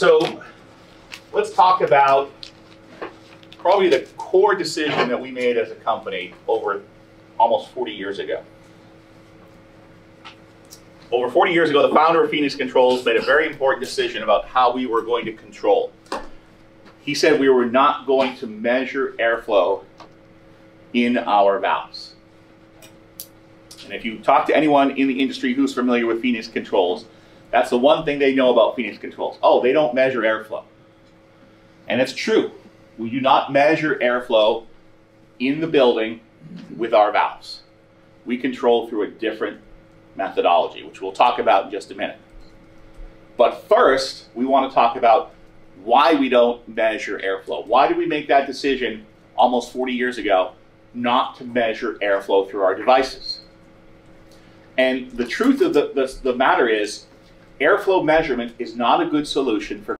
So let's talk about probably the core decision that we made as a company over almost 40 years ago. Over 40 years ago, the founder of Phoenix Controls made a very important decision about how we were going to control. He said we were not going to measure airflow in our valves. And if you talk to anyone in the industry who's familiar with Phoenix Controls, that's the one thing they know about Phoenix Controls. Oh, they don't measure airflow. And it's true. We do not measure airflow in the building with our valves. We control through a different methodology, which we'll talk about in just a minute. But first, we want to talk about why we don't measure airflow. Why did we make that decision almost 40 years ago not to measure airflow through our devices? And the truth of the, the, the matter is, airflow measurement is not a good solution for